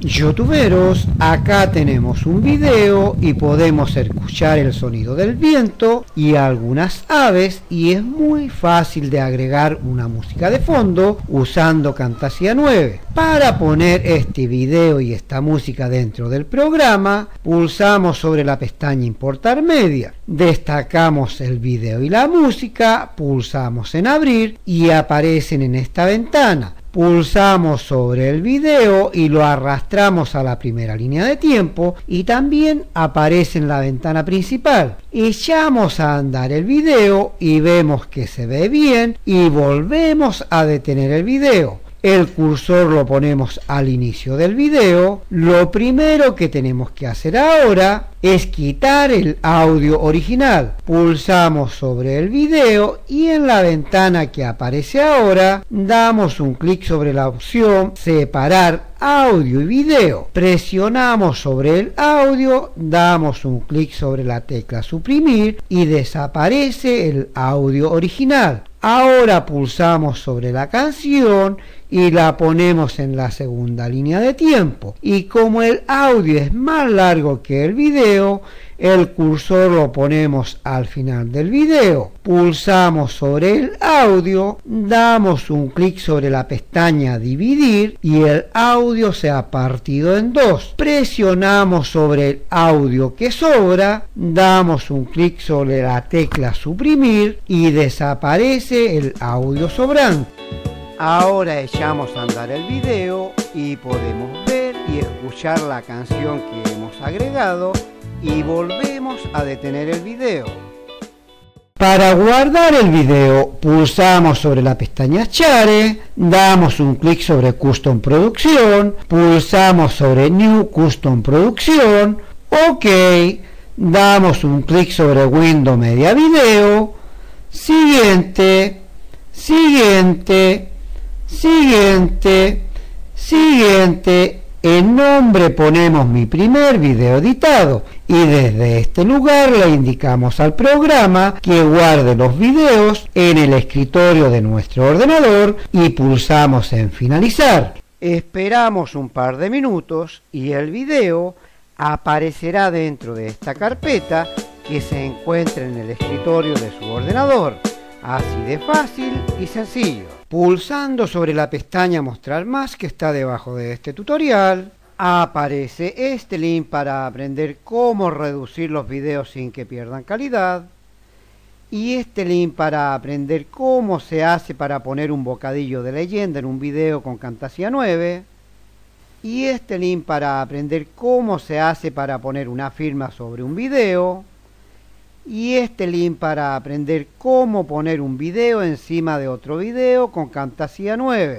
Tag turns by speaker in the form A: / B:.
A: Youtuberos, acá tenemos un video y podemos escuchar el sonido del viento y algunas aves y es muy fácil de agregar una música de fondo usando Camtasia 9. Para poner este video y esta música dentro del programa, pulsamos sobre la pestaña Importar Media, destacamos el video y la música, pulsamos en Abrir y aparecen en esta ventana pulsamos sobre el video y lo arrastramos a la primera línea de tiempo y también aparece en la ventana principal. Echamos a andar el video y vemos que se ve bien y volvemos a detener el video el cursor lo ponemos al inicio del video, lo primero que tenemos que hacer ahora es quitar el audio original. Pulsamos sobre el video y en la ventana que aparece ahora damos un clic sobre la opción separar audio y video. Presionamos sobre el audio, damos un clic sobre la tecla suprimir y desaparece el audio original. Ahora pulsamos sobre la canción y la ponemos en la segunda línea de tiempo. Y como el audio es más largo que el video, el cursor lo ponemos al final del video. Pulsamos sobre el audio, damos un clic sobre la pestaña dividir y el audio se ha partido en dos. Presionamos sobre el audio que sobra, damos un clic sobre la tecla suprimir y desaparece el audio sobrante. Ahora echamos a andar el video y podemos ver y escuchar la canción que hemos agregado y volvemos a detener el video. Para guardar el video pulsamos sobre la pestaña Share, damos un clic sobre Custom Producción, pulsamos sobre New Custom Producción, OK, damos un clic sobre Windows Media Video, siguiente, siguiente, siguiente, siguiente, en nombre ponemos mi primer video editado y desde este lugar le indicamos al programa que guarde los videos en el escritorio de nuestro ordenador y pulsamos en finalizar. Esperamos un par de minutos y el video aparecerá dentro de esta carpeta que se encuentra en el escritorio de su ordenador. Así de fácil y sencillo. Pulsando sobre la pestaña Mostrar más que está debajo de este tutorial, aparece este link para aprender cómo reducir los videos sin que pierdan calidad. Y este link para aprender cómo se hace para poner un bocadillo de leyenda en un video con Camtasia 9 y este link para aprender cómo se hace para poner una firma sobre un video y este link para aprender cómo poner un video encima de otro video con Camtasia 9.